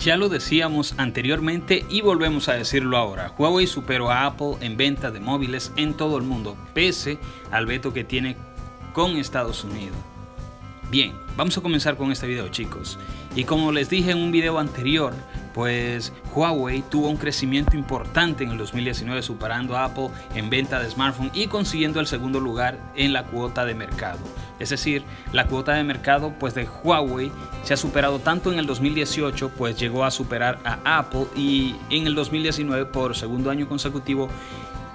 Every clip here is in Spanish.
Ya lo decíamos anteriormente y volvemos a decirlo ahora. Huawei superó a Apple en venta de móviles en todo el mundo, pese al veto que tiene con Estados Unidos. Bien, vamos a comenzar con este video chicos. Y como les dije en un video anterior, pues Huawei tuvo un crecimiento importante en el 2019 superando a Apple en venta de smartphones y consiguiendo el segundo lugar en la cuota de mercado. Es decir, la cuota de mercado pues de Huawei se ha superado tanto en el 2018 pues llegó a superar a Apple y en el 2019 por segundo año consecutivo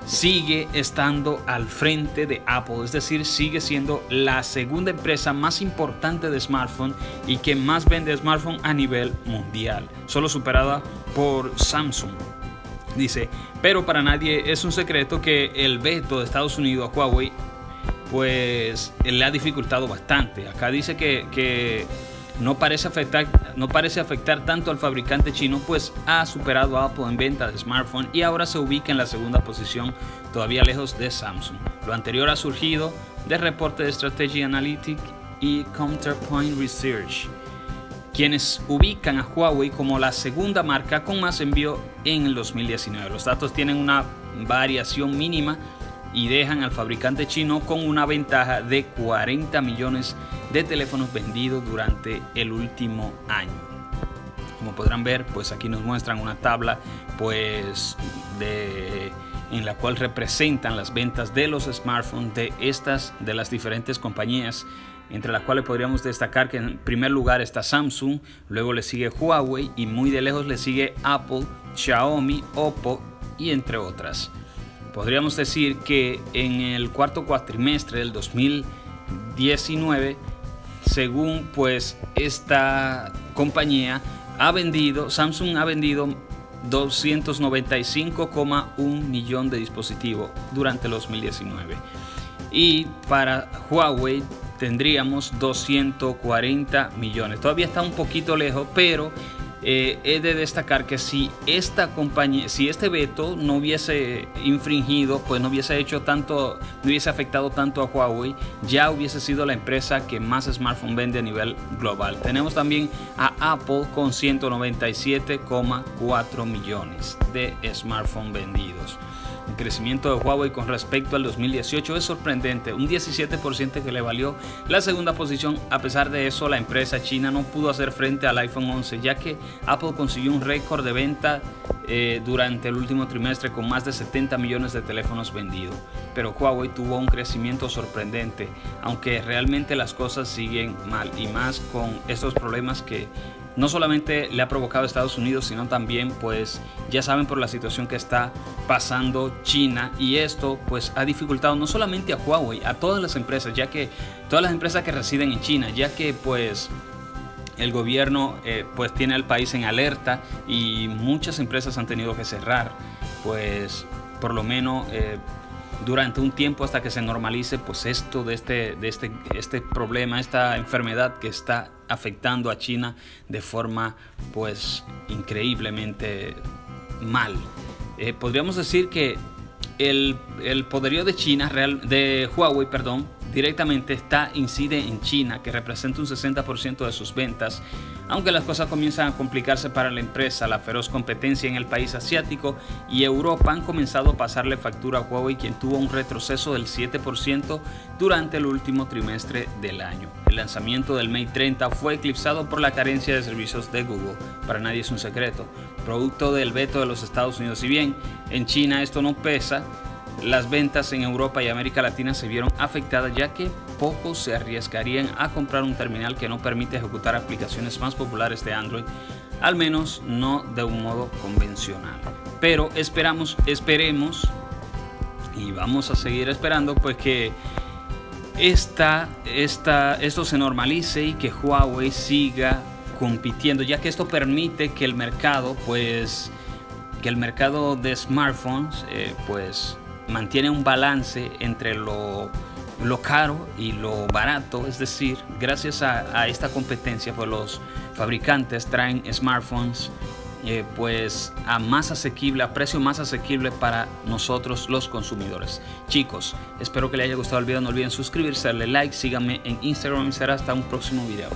sigue estando al frente de Apple, es decir, sigue siendo la segunda empresa más importante de smartphone y que más vende smartphone a nivel mundial, solo superada por Samsung. Dice, pero para nadie es un secreto que el veto de Estados Unidos a Huawei pues le ha dificultado bastante. Acá dice que, que no parece afectar, no parece afectar tanto al fabricante chino, pues ha superado a Apple en venta de smartphone y ahora se ubica en la segunda posición, todavía lejos de Samsung. Lo anterior ha surgido de reporte de Strategy Analytics y Counterpoint Research, quienes ubican a Huawei como la segunda marca con más envío en el 2019. Los datos tienen una variación mínima y dejan al fabricante chino con una ventaja de 40 millones de teléfonos vendidos durante el último año. Como podrán ver, pues aquí nos muestran una tabla pues de en la cual representan las ventas de los smartphones de estas de las diferentes compañías entre las cuales podríamos destacar que en primer lugar está Samsung, luego le sigue Huawei y muy de lejos le sigue Apple, Xiaomi, Oppo y entre otras podríamos decir que en el cuarto cuatrimestre del 2019, según pues esta compañía ha vendido, Samsung ha vendido 295,1 millón de dispositivos durante el 2019. Y para Huawei tendríamos 240 millones. Todavía está un poquito lejos, pero eh, he de destacar que si esta compañía, si este veto no hubiese infringido, pues no hubiese hecho tanto, no hubiese afectado tanto a Huawei, ya hubiese sido la empresa que más smartphone vende a nivel global. Tenemos también a Apple con 197,4 millones de smartphones vendidos. El crecimiento de Huawei con respecto al 2018 es sorprendente, un 17% que le valió la segunda posición. A pesar de eso, la empresa china no pudo hacer frente al iPhone 11, ya que Apple consiguió un récord de venta eh, durante el último trimestre con más de 70 millones de teléfonos vendidos. Pero Huawei tuvo un crecimiento sorprendente, aunque realmente las cosas siguen mal y más con estos problemas que no solamente le ha provocado a Estados Unidos, sino también, pues, ya saben por la situación que está pasando China y esto, pues, ha dificultado no solamente a Huawei, a todas las empresas, ya que todas las empresas que residen en China, ya que, pues, el gobierno, eh, pues, tiene al país en alerta y muchas empresas han tenido que cerrar, pues, por lo menos. Eh, durante un tiempo hasta que se normalice pues esto de este, de este, este problema, esta enfermedad que está afectando a China de forma pues increíblemente mal. Eh, podríamos decir que el, el, poderío de China, real, de Huawei, perdón, directamente está, incide en China, que representa un 60% de sus ventas. Aunque las cosas comienzan a complicarse para la empresa, la feroz competencia en el país asiático y Europa han comenzado a pasarle factura a Huawei, quien tuvo un retroceso del 7% durante el último trimestre del año. El lanzamiento del Mate 30 fue eclipsado por la carencia de servicios de Google. Para nadie es un secreto, producto del veto de los Estados Unidos. Si bien en China esto no pesa, las ventas en Europa y América Latina se vieron afectadas ya que pocos se arriesgarían a comprar un terminal que no permite ejecutar aplicaciones más populares de Android, al menos no de un modo convencional. Pero esperamos, esperemos y vamos a seguir esperando pues que esta, esta, esto se normalice y que Huawei siga compitiendo, ya que esto permite que el mercado pues que el mercado de smartphones eh, pues mantiene un balance entre lo, lo caro y lo barato, es decir, gracias a, esta competencia, pues los fabricantes traen smartphones eh, pues a más asequible, a precio más asequible para nosotros los consumidores. Chicos, espero que les haya gustado el video, no olviden suscribirse, darle like, síganme en Instagram y será hasta un próximo video.